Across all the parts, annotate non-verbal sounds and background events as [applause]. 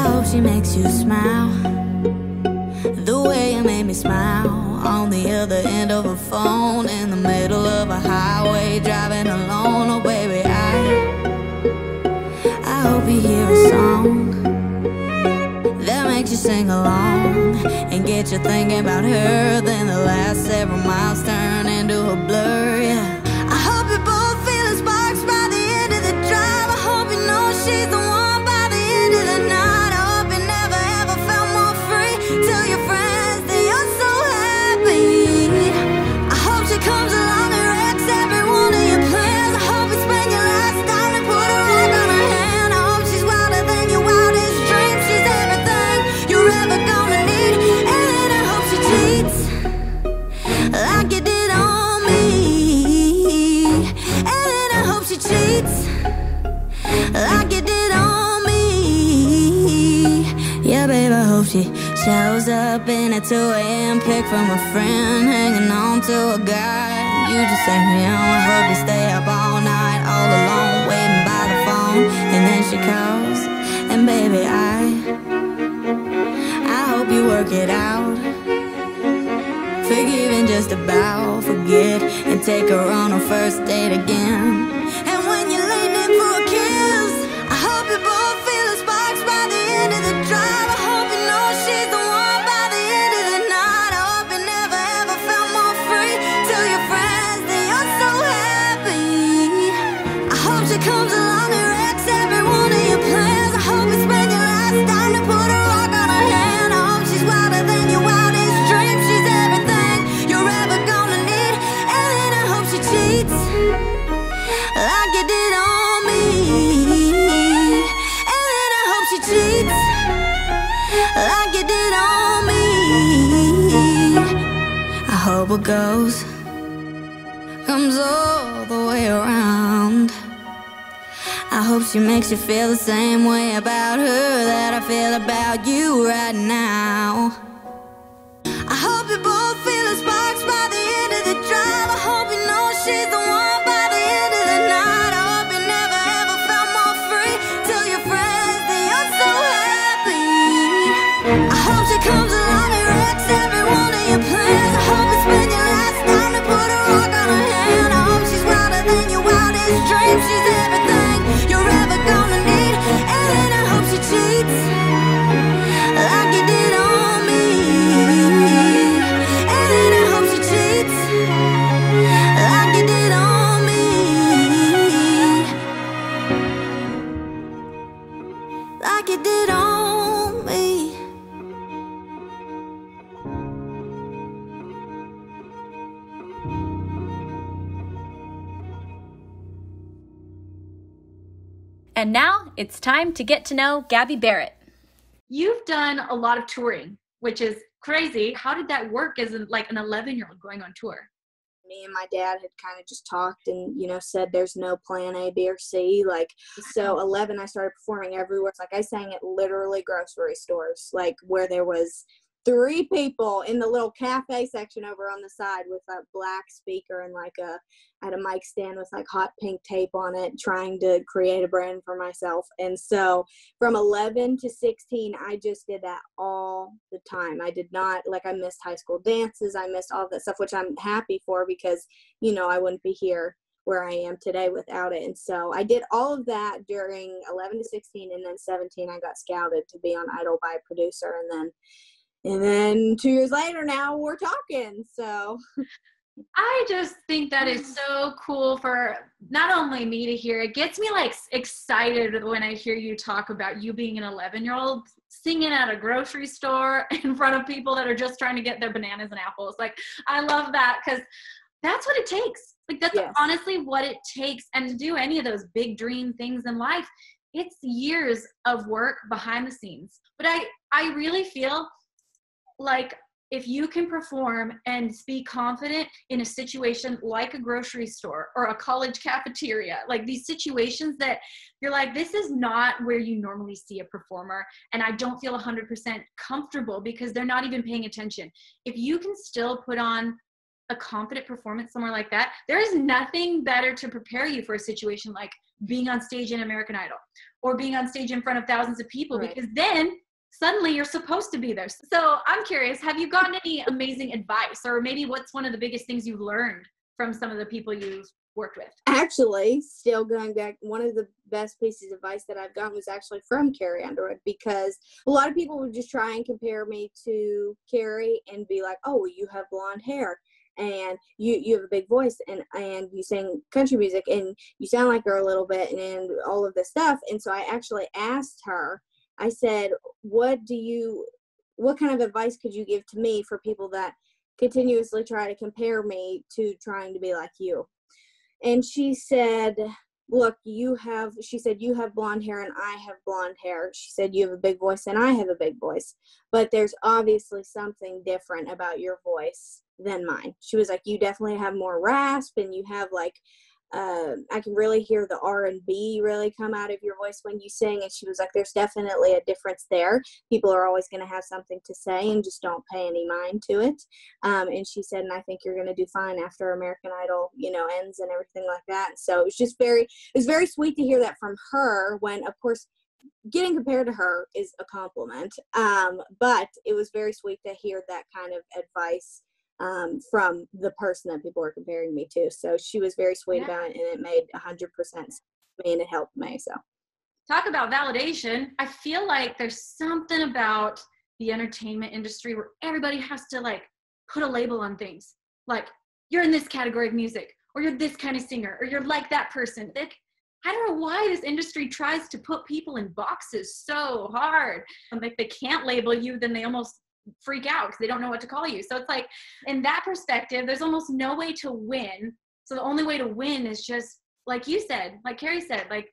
I hope she makes you smile. The way you made me smile on the other end of a phone in the middle of a highway driving alone. Oh, baby, I I hope you hear a song that makes you sing along and get you thinking about her. Then the last several miles turn into a blur. Cheats like you did on me. Yeah, babe, I hope she shows up in a 2 a.m. pick from a friend, hanging on to a guy. You just say him. I hope you stay up all night, all alone, waiting by the phone. And then she calls, and baby, I, I hope you work it out. Forgive and just about forget and take her on a first date again. It goes comes all the way around. I hope she makes you feel the same way about her that I feel about you right now. I hope you both feel the sparks by the end of the drive. I hope you know she's the one by the end of the night. I hope you never ever felt more free. Tell your friends that you're so happy. I hope she comes And now it's time to get to know Gabby Barrett. You've done a lot of touring, which is crazy. How did that work as an, like an 11 year old going on tour? me and my dad had kind of just talked and you know said there's no plan a b or c like so 11 i started performing everywhere like i sang at literally grocery stores like where there was three people in the little cafe section over on the side with a black speaker and like a had a mic stand with like hot pink tape on it trying to create a brand for myself. And so from 11 to 16 i just did that all the time. I did not like i missed high school dances. I missed all that stuff which i'm happy for because you know i wouldn't be here where i am today without it. And so i did all of that during 11 to 16 and then 17 i got scouted to be on idol by a producer and then and then two years later now we're talking so I just think that is so cool for not only me to hear, it gets me like excited when I hear you talk about you being an 11 year old singing at a grocery store [laughs] in front of people that are just trying to get their bananas and apples. Like, I love that because that's what it takes. Like, that's Yes. honestly what it takes. And to do any of those big dream things in life, it's years of work behind the scenes. But I, I really feel like if you can perform and be confident in a situation like a grocery store or a college cafeteria, like these situations that you're like, this is not where you normally see a performer, and I don't feel 100% comfortable because they're not even paying attention. If you can still put on a confident performance somewhere like that, there is nothing better to prepare you for a situation like being on stage in American Idol or being on stage in front of thousands of people Right. because then suddenly you're supposed to be there. So I'm curious, have you gotten any amazing advice or maybe what's one of the biggest things you've learned from some of the people you've worked with? actually still going back one of the best pieces of advice that i've gotten was actually from carrie underwood because a lot of people would just try and compare me to carrie and be like oh you have blonde hair and you you have a big voice and and you sing country music and you sound like her a little bit and, and all of this stuff and so i actually asked her i said what do you what kind of advice could you give to me for people that continuously try to compare me to trying to be like you? And she said look you have she said you have blonde hair and i have blonde hair. She said you have a big voice and i have a big voice. But there's obviously something different about your voice than mine. She was like you definitely have more rasp and you have like uh, I can really hear the R and B really come out of your voice when you sing. And she was like, "There's definitely a difference there. People are always going to have something to say, and just don't pay any mind to it." Um, and she said, "And I think you're going to do fine after American Idol, you know, ends and everything like that." So it was just very, it was very sweet to hear that from her. When, of course, getting compared to her is a compliment, um, but it was very sweet to hear that kind of advice um, from the person that people were comparing me to. So she was very sweet Yeah. about it, and it made hundred percent sense to me, and it helped me. So talk about validation i feel like there's something about the entertainment industry where everybody has to like put a label on things like you're in this category of music or you're this kind of singer or you're like that person like i don't know why this industry tries to put people in boxes so hard and if they can't label you then they almost freak out because they don't know what to call you so it's like in that perspective there's almost no way to win so the only way to win is just like you said like carrie said like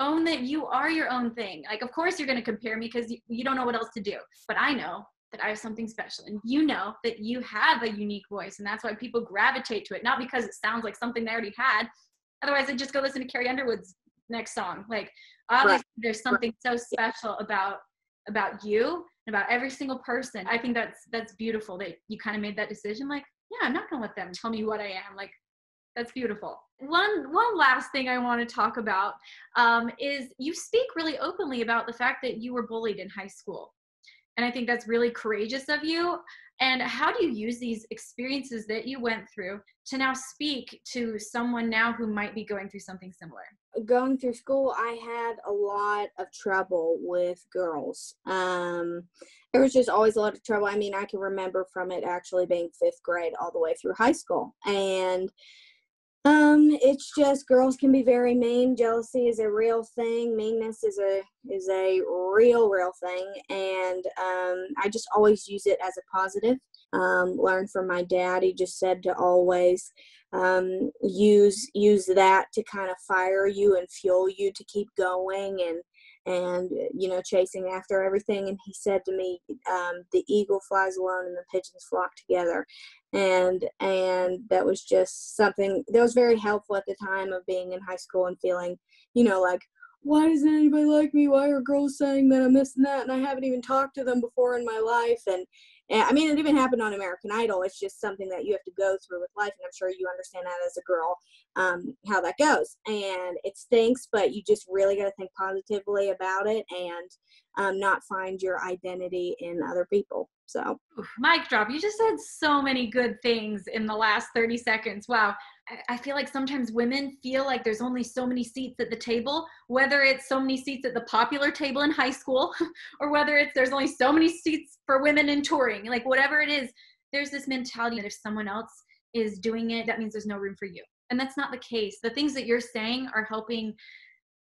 own that you are your own thing. Like, of course, you're going to compare me because you, you don't know what else to do. But I know that I have something special, and you know that you have a unique voice, and that's why people gravitate to it. Not because it sounds like something they already had. Otherwise, they'd just go listen to Carrie Underwood's next song. Like, obviously, there's something so special about about you and about every single person. I think that's that's beautiful that you kind of made that decision. Like, yeah, I'm not going to let them tell me what I am. Like, that's beautiful. One one last thing I want to talk about um, is you speak really openly about the fact that you were bullied in high school, and I think that's really courageous of you. And how do you use these experiences that you went through to now speak to someone now who might be going through something similar? going through school, I had a lot of trouble with girls. Um, there was just always a lot of trouble. I mean, I can remember from it actually being fifth grade all the way through high school, and um, it's just girls can be very mean. Jealousy is a real thing. Meanness is a is a real real thing, and um, I just always use it as a positive. Um, learn from my dad. He just said to always um, use use that to kind of fire you and fuel you to keep going and and you know chasing after everything and he said to me um, the eagle flies alone and the pigeons flock together and and that was just something that was very helpful at the time of being in high school and feeling you know like why doesn't anybody like me why are girls saying that i'm this and that and i haven't even talked to them before in my life and and I mean, it even happened on American Idol. It's just something that you have to go through with life, and I'm sure you understand that as a girl, um, how that goes. And it stinks, but you just really got to think positively about it and um, not find your identity in other people. So, mic drop. You just said so many good things in the last 30 seconds. Wow. I feel like sometimes women feel like there's only so many seats at the table, whether it's so many seats at the popular table in high school [laughs] or whether it's there's only so many seats for women in touring, like whatever it is, there's this mentality that if someone else is doing it, that means there's no room for you. And that's not the case. The things that you're saying are helping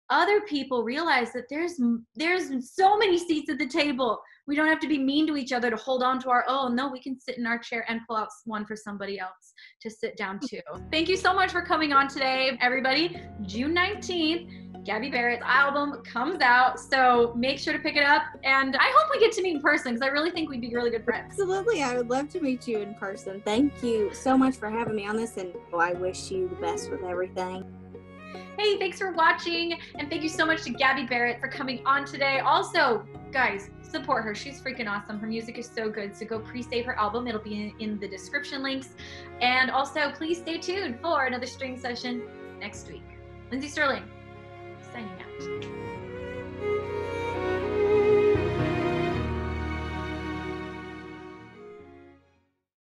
other people realize that there's there's so many seats at the table we don't have to be mean to each other to hold on to our own no we can sit in our chair and pull out one for somebody else to sit down to thank you so much for coming on today everybody june 19th gabby barrett's album comes out so make sure to pick it up and i hope we get to meet in person because i really think we'd be really good friends absolutely, I would love to meet you in person. Thank you so much for having me on this, and I wish you the best with everything. Hey thanks for watching. And thank you so much to Gabby Barrett for coming on today. Also, guys, support her. She's freaking awesome. Her music is so good. So go pre save her album. It'll be in, in the description links. And also, please stay tuned for another string session next week. Lindsey Stirling, signing out.